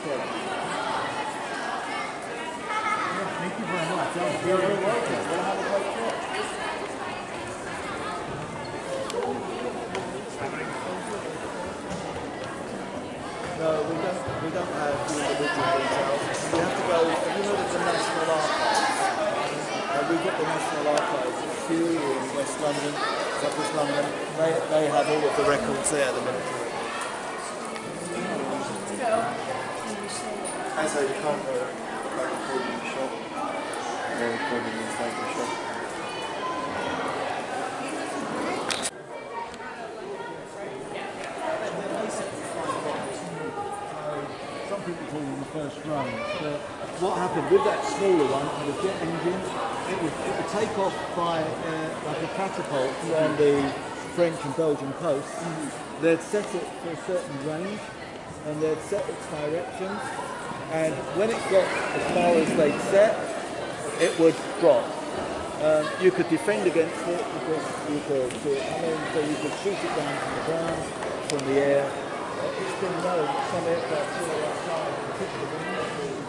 Thank you very much. That was very welcome. Well, have a great trip. No, we don't. We don't have the individual details. You have to go. You heard of the National Archives? Uh, we've got the National Archives at Kew in West London, South West London. They they have all of the records there. The military. As a cover, like recording shop, recording inside the shop. Some people call them the first drone. But what happened with that smaller one, the jet engine, it would, it would take off by uh, like a catapult from the French and Belgian coasts. They'd set it for a certain range and they'd set its directions. And when it got as far as they'd set, it would drop. Um, you could defend against it because you could it coming, so you could shoot it down from the ground, from the air. It's been known some aircraft flew outside and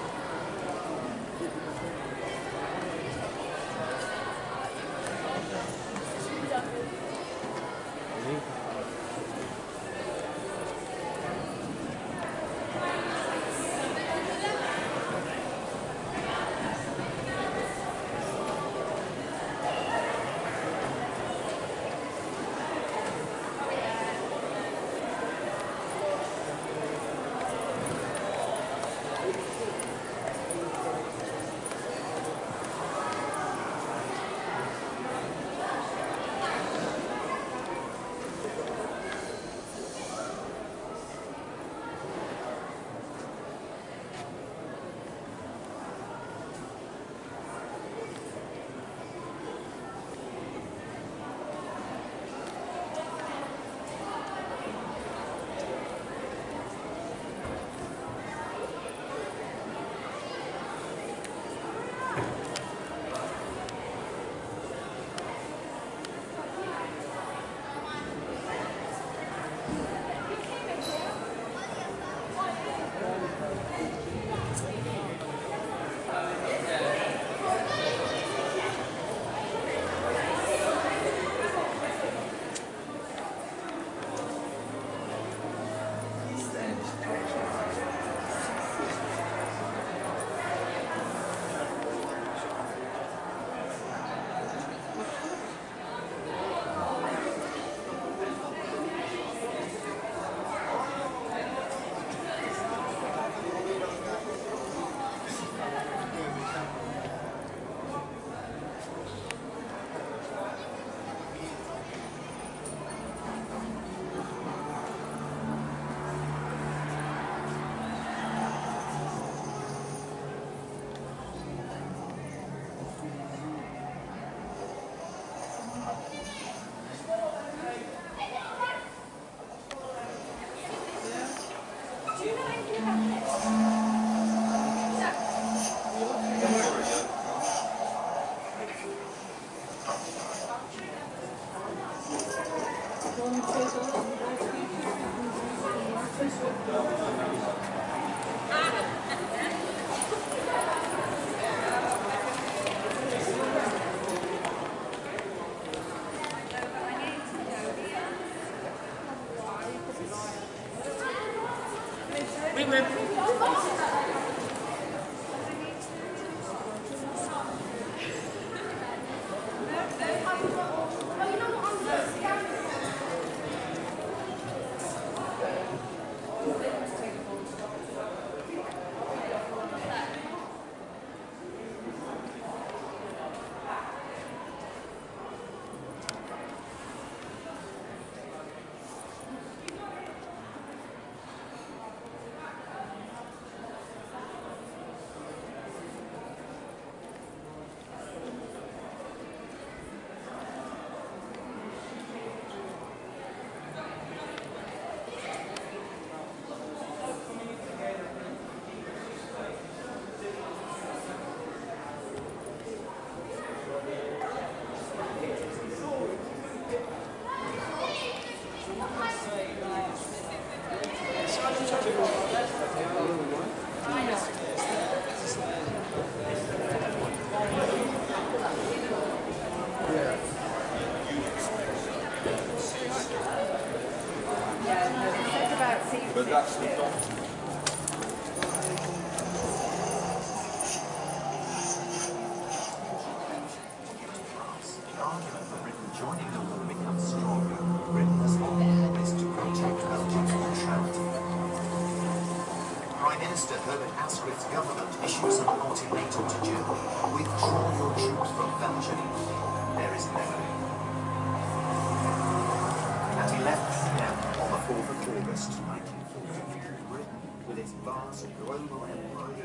since 1943, Britain, with its vast global empire,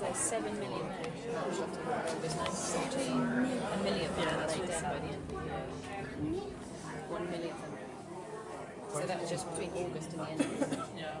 There's 7 million men There's 1940, a million yeah, that's laid down by the end of the year. One million. So that was just between August and the end of the year. yeah.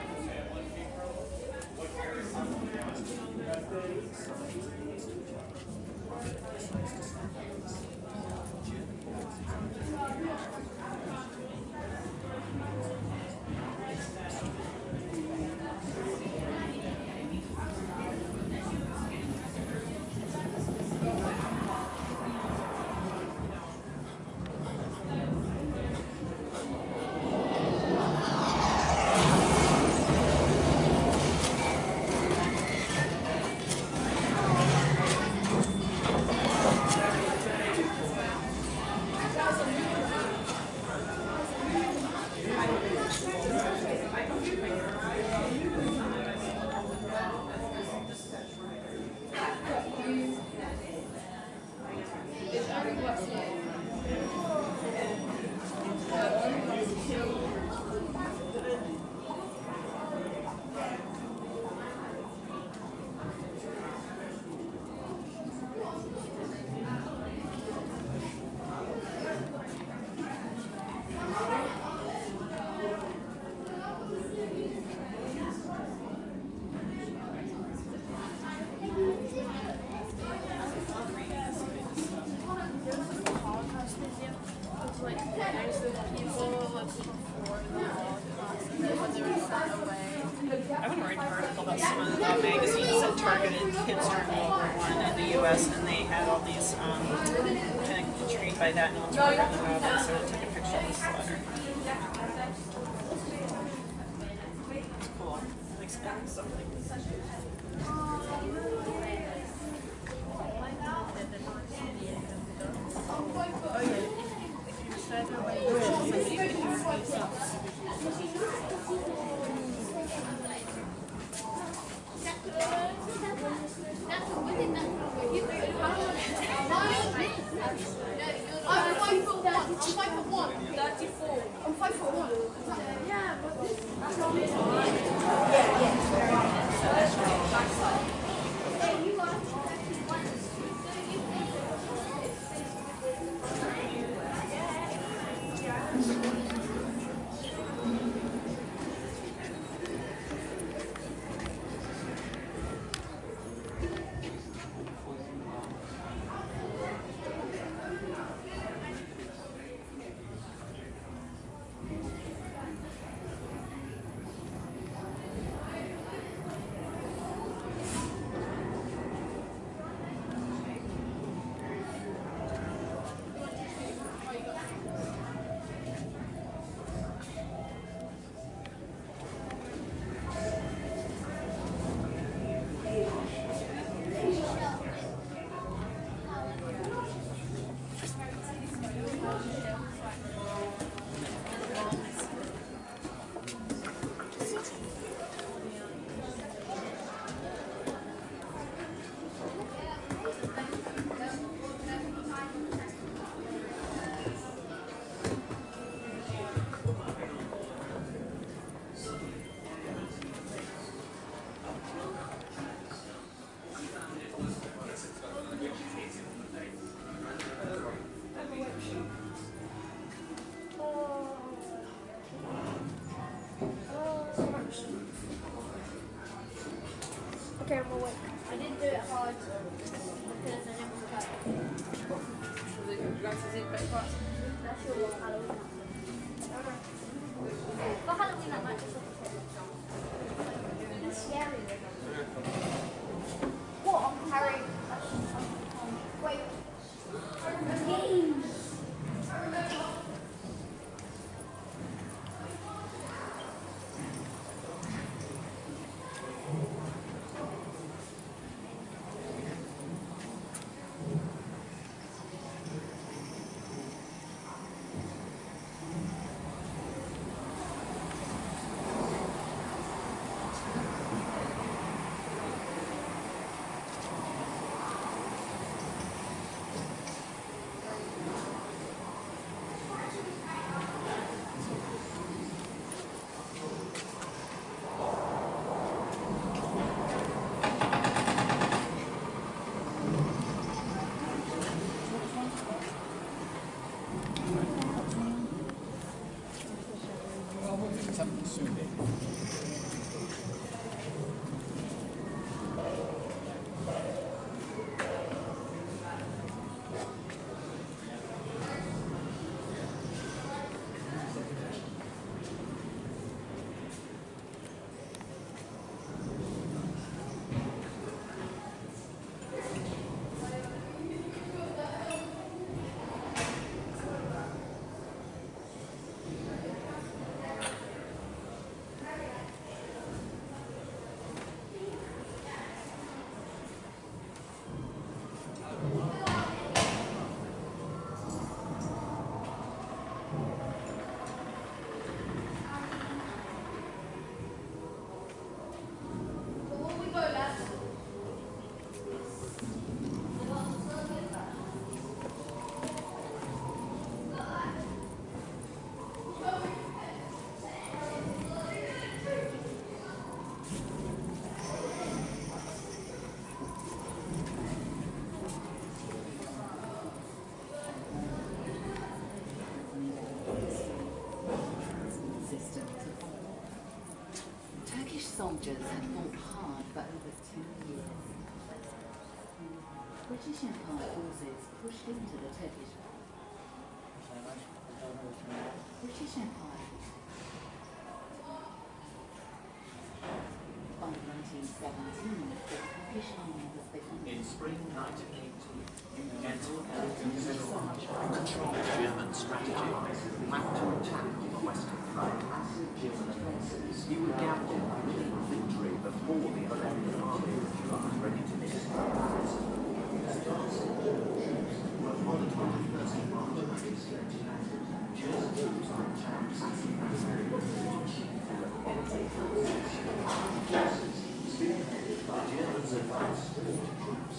soldiers had fought hard for over two years. British Empire forces pushed into the Turkish British Empire. By 1917, the Turkish army was becoming In spring 1918, Gentle and considerable controlled German strategy planned to attack on the western front. German offences, before the 11th Army was ready to miss the offensive. But on the 21st of March 1917, German troops on tanks spearheaded by Germans advanced troops,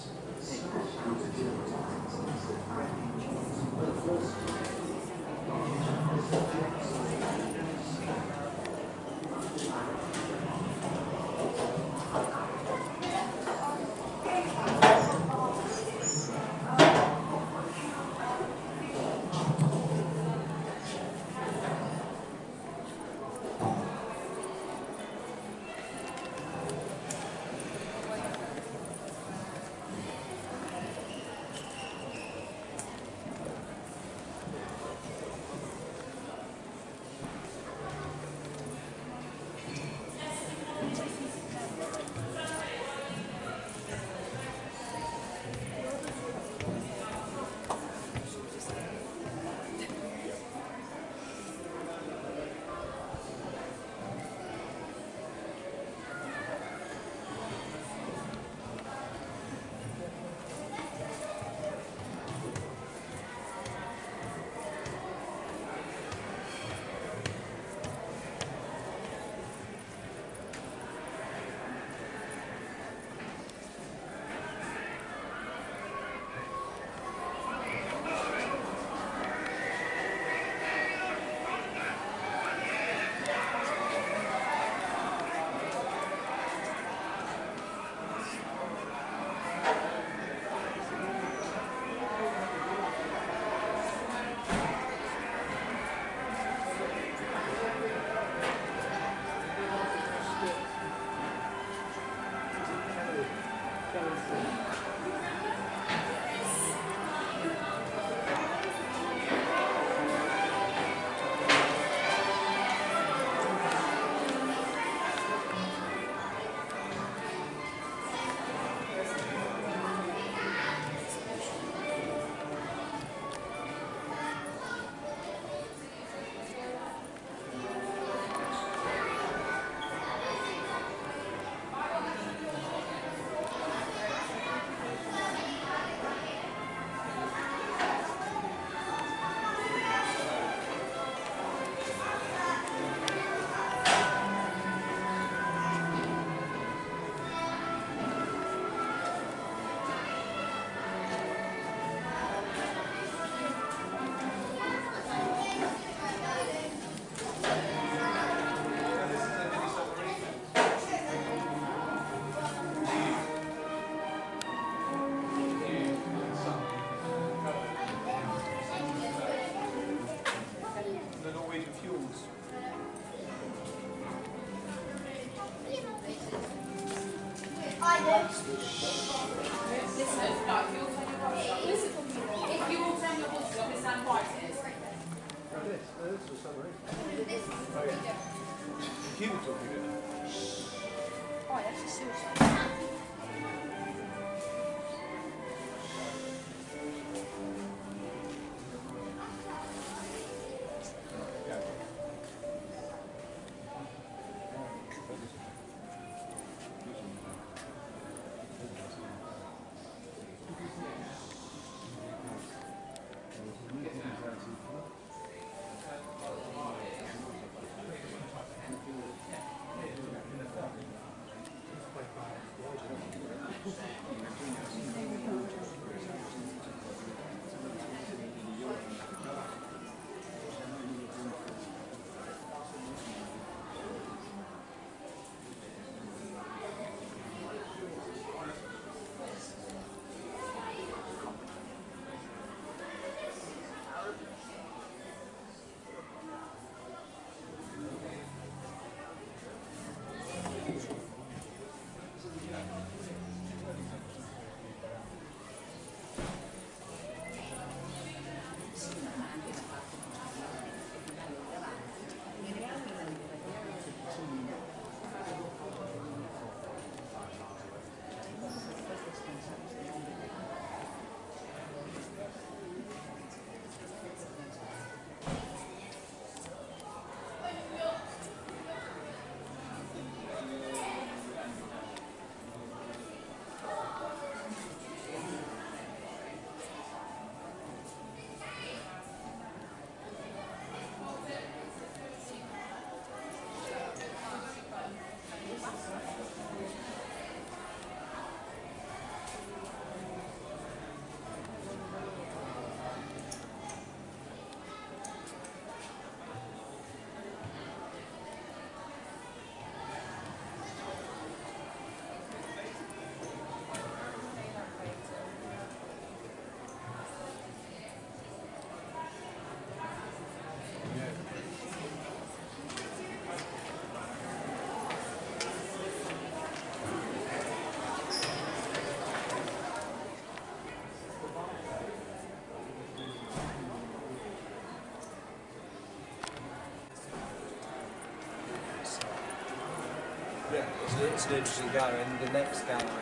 yeah, it's, it's an interesting guy. And the next guy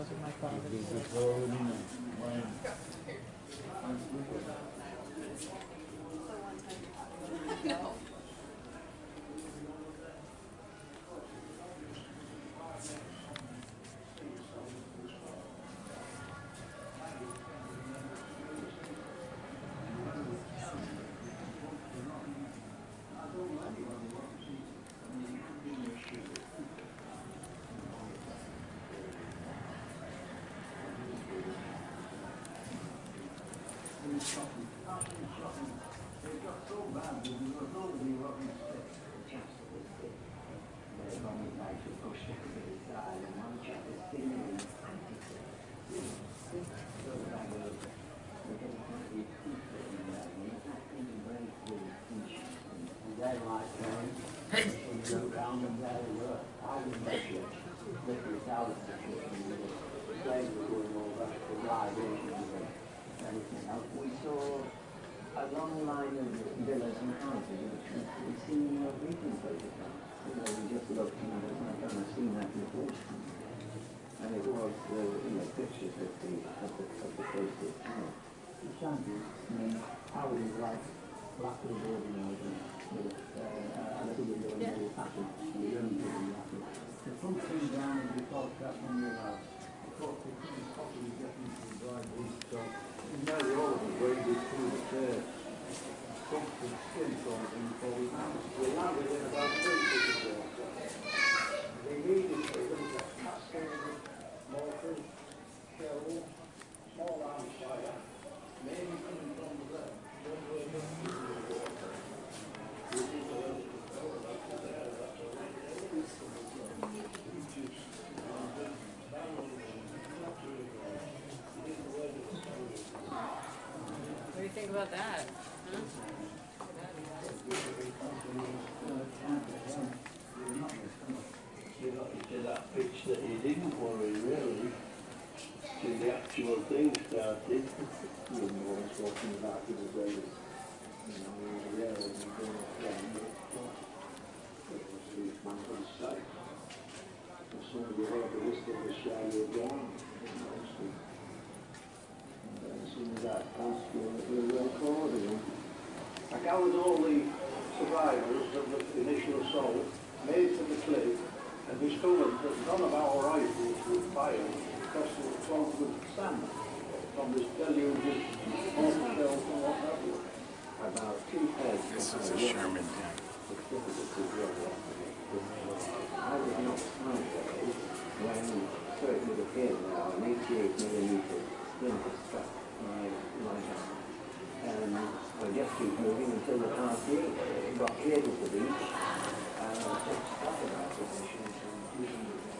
those are my father's words. no. not. And it was uh, in pictures of the, of the, of the place that, you know, the I mean, how would his wife the door a little window the and young people the front came down and we thought that from your. Of course, they couldn't properly get into the driveway, so, you know, all the way through the stairs, the skin from that? Huh? You know, to that pitch that he didn't worry really, till the actual thing started. You know, I was talking about the day, you know, we were there and we were going to it was his man's sight. And some of the other list of the shallow down, you know, so. And then some of that passed, we were, we were recording. I gathered all the survivors of the initial assault, made to the cliff, and discovered that none of our rifles were fired because they were clogged with sand from this deluge of mortar shells and what have you. About two heads. This is a Sherman tank. It's difficult to draw off of it. I was not surprised when it would appear now an 88 millimeter splinter struck my, my hand and I just keep moving until the came, got clear to the beach, and I was just started our position and using the And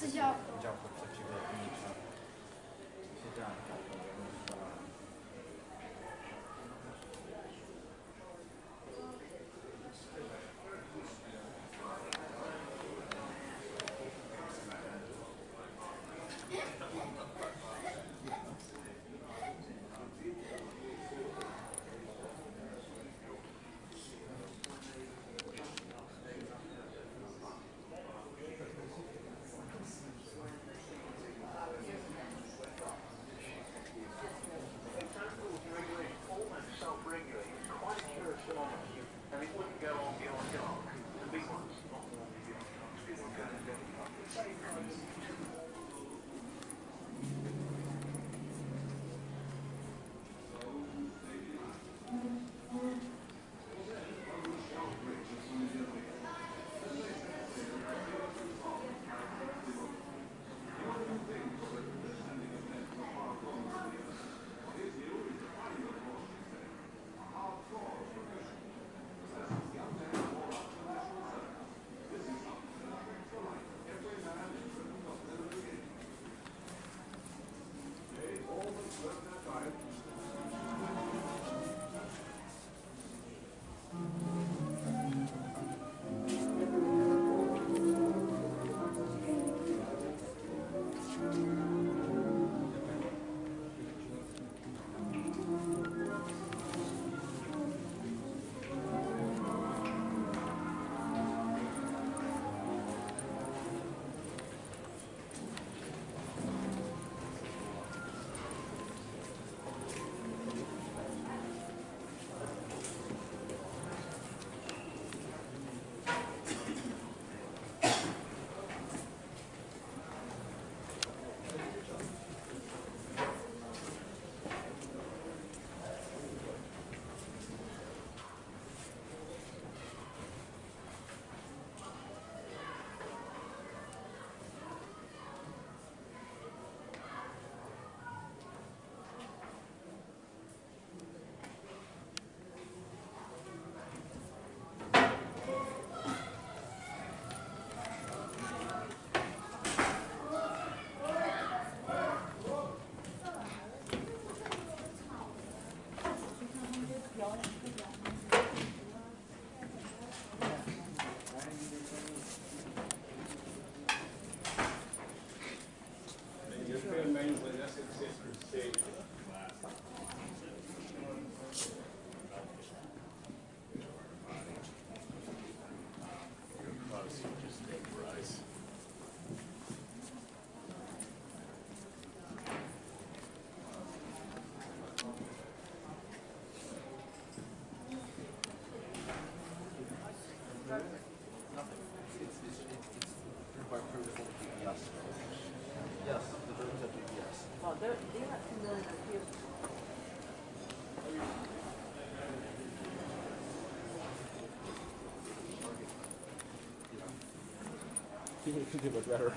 是要 Eastern State. they're, they're not two million up here. He could do it better.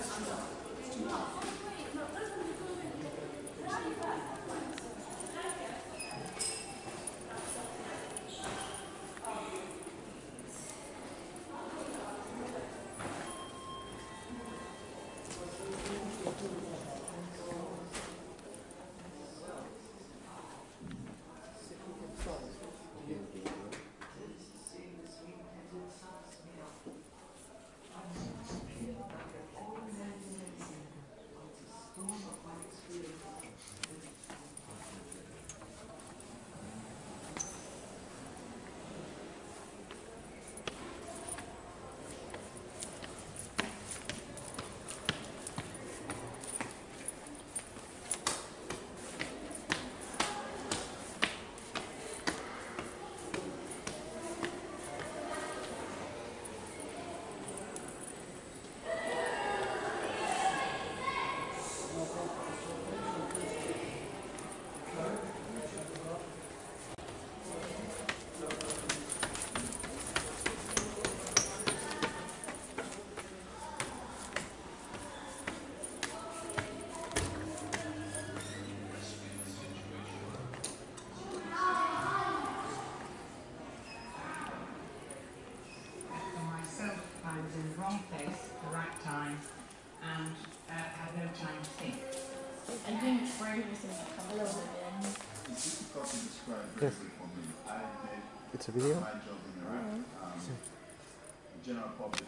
감사합니다. It's a video? Um, general public.